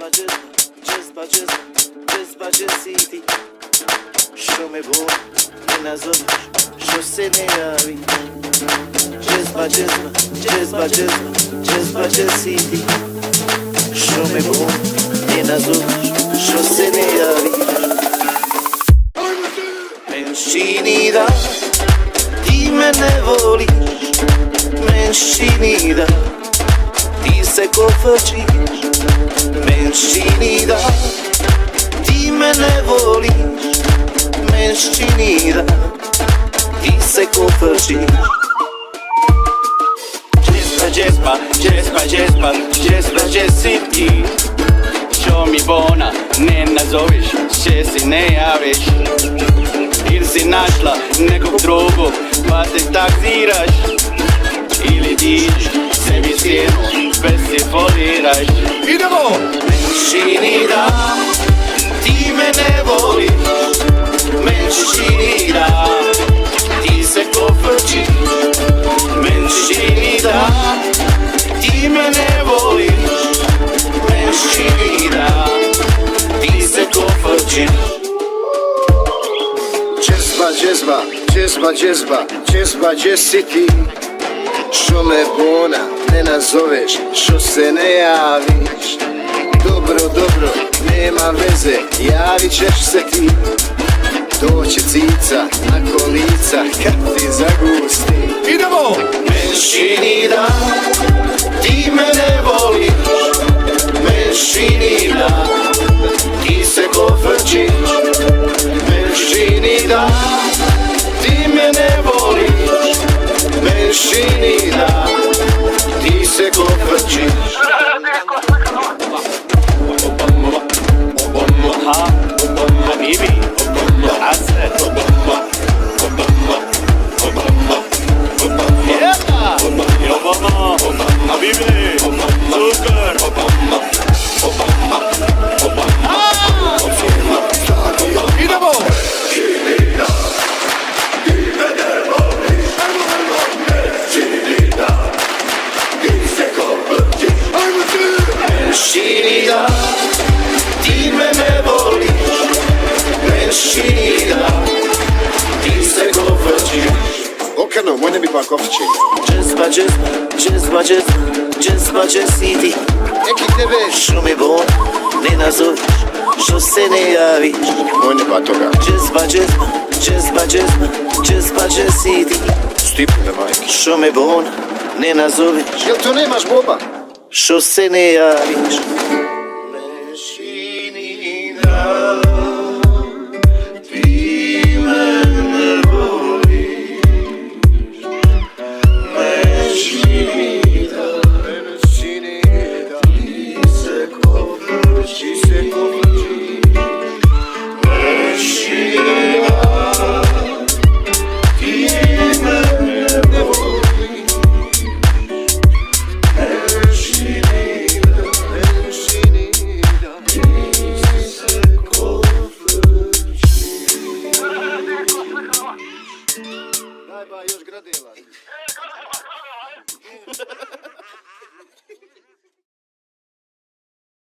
Džezba, džezba, džezba, džezba, džezba, džesiti Što me boli, ne nazoveš, što se ne javi Džezba, džezba, džezba, džezba, džezba, džesiti Što me boli, ne nazoveš, što se ne javi Men čini da ti me ne voliš Men čini da ti se kofačiš Men čini da ti me ne voliš. Men čini da ti se kofačiš Džespa, džespa, džespa, džespa, džespa, džesi ti? Što mi bona ne nazoveš, še si ne javiš? Ili si našla nekog drugog pa te takziraš Ili diš sebi si foliraš Idemo! Men čini da ti me ne voliš Men čini da ti se kofačiš Men čini da ti me ne voliš Men čini da ti se kofačiš Džezba, džezba, džezba, džezba, džezba, gdje si ti? Što me bona ne nazoveš, što se ne javiš. Dobro, dobro, nema veze, javit ćeš se ti. Doće cica na kolica kad ti zagusti. Idemo! Men čini Okano, moj ne bi pa kofiće Džezba, džezba, džezba, džezba, džezba, džesiti Neki tebe, me bon, ne nazoveš, što se ne javiš. Moj ne pa toga. Džezba, džezba, džezba, džezba, džezba, džesiti Stipule majke. Me bon, ne nazoveš, Jel to nemaš boba? što se ne javiš Bye bye, još gradela.